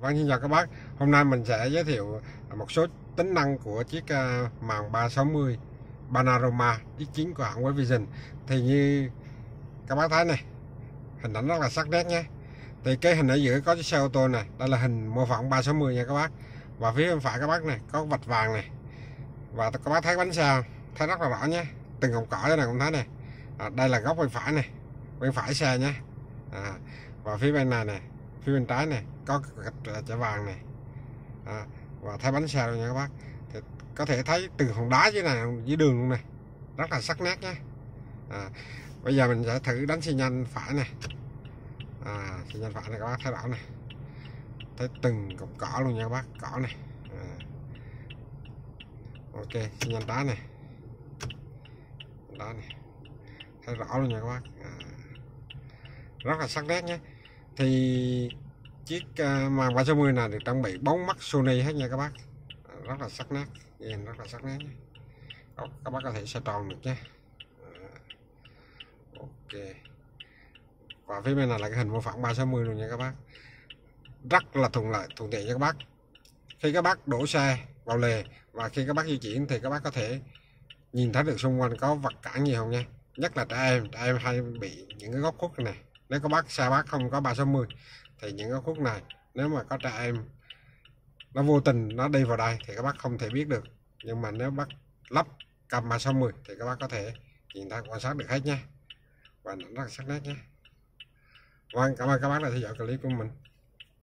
Vâng, xin chào các bác. Hôm nay mình sẽ giới thiệu một số tính năng của chiếc à, màn 360 Panorama X9 của hãng Vision. Thì như các bác thấy này, hình ảnh rất là sắc nét nhé. Thì cái hình ở giữa có chiếc xe ô tô này, đây là hình mô phỏng 360 nha các bác. Và phía bên phải các bác này có vạch vàng này. Và các bác thấy bánh xe thấy rất là rõ nhé. Từng cọng cỏ này cũng thấy này. À, đây là góc bên phải này, bên phải xe nhé. À, và phía bên này này phía bên trái này có gạch à, chả vàng này. À, và thấy bánh xe rồi nha các bác. Thì có thể thấy từng hòn đá dưới này dưới đường luôn này. Rất là sắc nét nhé à, bây giờ mình sẽ thử đánh xi nhanh phải này. À, xi nhanh phải này các bác thấy rõ này. Thấy từng cọng cỏ luôn nha các bác cỏ này. À. ok xi nhanh đá này. Đá này. Thấy rõ luôn nha các bác. À. rất là sắc nét nhé thì chiếc màn 360 này được trang bị bóng mắt Sony hết nha các bác. Rất là sắc nét, nhìn rất là sắc nét nhé. các bác có thể xoay tròn được nhé ờ, ok. Và phía bên này là cái hình mô phỏng 360 luôn nha các bác. Rất là thuận lợi, thuận tiện cho các bác. Khi các bác đổ xe vào lề và khi các bác di chuyển thì các bác có thể nhìn thấy được xung quanh có vật cản gì không nha. Nhất là trẻ em trẻ em hay bị những cái góc khuất này nếu các bác xe bác, không có 360 thì những cái khúc này nếu mà có trẻ em nó vô tình nó đi vào đây thì các bác không thể biết được. Nhưng mà nếu bác lắp cầm 360 thì các bác có thể nhìn thấy quan sát được hết nha và nó rất là sắc nét nhé. Vâng cảm ơn các bác đã theo dõi clip của mình.